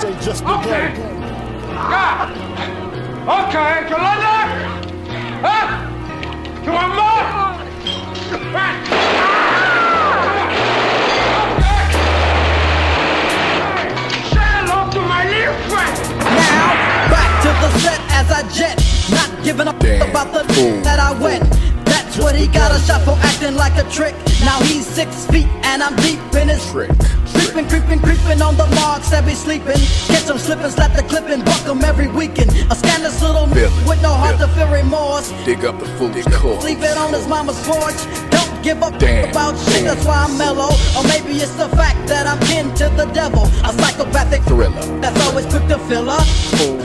DJ just Okay. begun. God. Ah. Okay, to London? Huh? To one more? Okay. Say hello to my little friend. Now, back to the set as I jet. Not giving a f- Damn about the fool. that I wet. That's what he got a shot for acting like a trick. Now he's six feet and I'm deep in his Trick. Creeping, creeping, creeping on the marks that be sleeping. Catch him slipping, slap the clipping, buck him every weekend. A scandalous little Feel m- it, with no heart to feel remorse. Dig up the foolish core. Sleeping on his mama's porch. Don't give a f- Damn. about shit, that's why I'm mellow. Or maybe it's the fact that I'm kin to the devil. A psychopathic Thriller. that's always quick to fill up.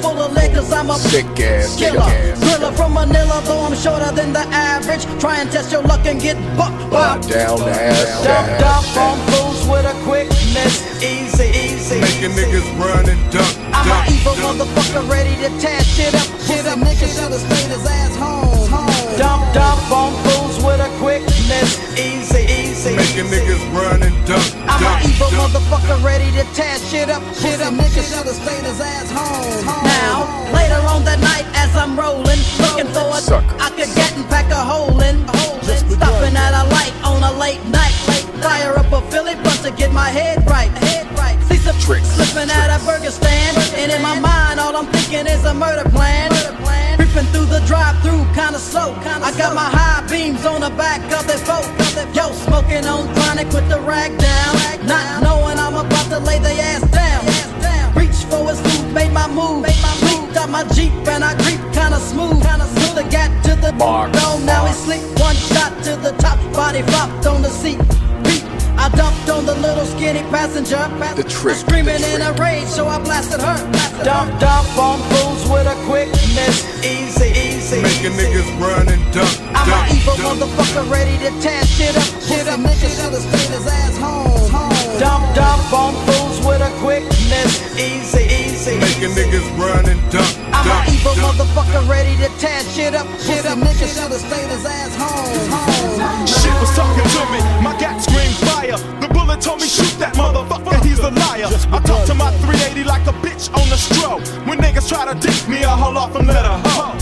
Full of liquors, I'm a Sick ass, sick killer. Thriller from Manila, though I'm shorter than the average. Try and test your luck and get bucked by Bow down the ass. Dump, down, dump on fools with a quickness. Easy, easy. Making niggas run and duck, I'm an evil duck. motherfucker ready to tear shit up. Shit up, nigga should've stayed his ass home. Making niggas run and duck, I'm duck, an evil duck. motherfucker ready to tear shit up. Shit up, nigga should've stayed his ass home. Now, later on that night as I'm rolling, looking for a Sucker. I could get and pack a hole in. Stopping at a light on a late night. Fire up a Philly blunt to get my head right. Head right. See some Tricks, slipping at a burger stand, and in my mind all I'm thinking is a murder plan. Creeping through the drive-through, kinda slow. Kinda I got my high beams on the back of the boat. Yo, smoking on chronic with the rag down, not knowing I'm about to lay the ass down. Reach for his food, made my move. Leaped out my jeep and I creep kinda smooth. Put the gat to the Mark, dome, now he slick. One shot to the top, body flopped on the seat. Skinny passenger. The trick, Screaming the in a rage, so I blasted her. Dump, dump on fools with a quickness. Easy, easy. Making niggas run and duck, I'm duck, an evil duck. motherfucker ready to tear shit up. Shit up, nigga should've stayed his ass home. Dump, dump on fools with a quickness. Easy, easy. Making niggas run and duck, I'm duck, an evil duck. motherfucker ready to tear shit up. Shit up, nigga should've stayed his ass home. Told me shoot that motherfucker, he's a liar. I talk to my 380 like a bitch on the stroke. When niggas try to dick me, I hold off and let her hoe.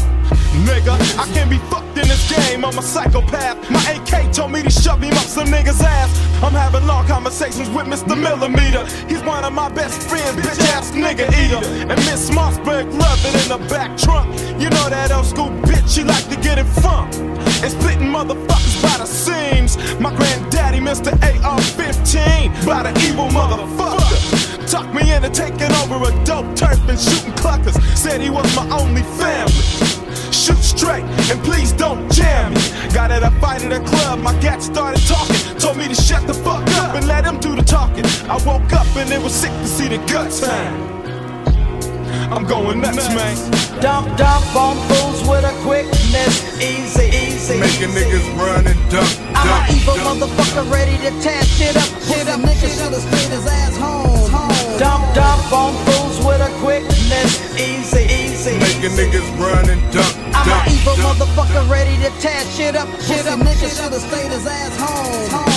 Nigga, I can't be fucked in this game, I'm a psychopath. My AK told me to shove him up some nigga's ass. I'm having long conversations with Mr. Millimeter. He's one of my best friends, bitch ass nigga eater. And Miss Mossberg love it in the back trunk. You know that old school bitch, she like to get it funk. And splitting motherfuckers by the seams. My granddaddy, Mr. AR-15, by the evil motherfucker. Talked me into taking over a dope turf and shooting cluckers. Said he was my only family. Shoot straight and please don't jam me. Got at a fight at a club, my gat started talking. Told me to shut the fuck up and let him do the talking. I woke up and it was sick to see the guts hang. I'm going nuts, man. Dump, dump on fools with a quickness. Easy, easy. Making niggas run and duck, I'm an evil duck. motherfucker ready to tear shit up. Shit up, nigga should've stayed his ass home. Dump, dump on fools with a quickness. Easy, easy. Making niggas run and duck, I'm duck, an evil duck. motherfucker ready to tear shit up. Shit up, nigga should've stayed his ass home.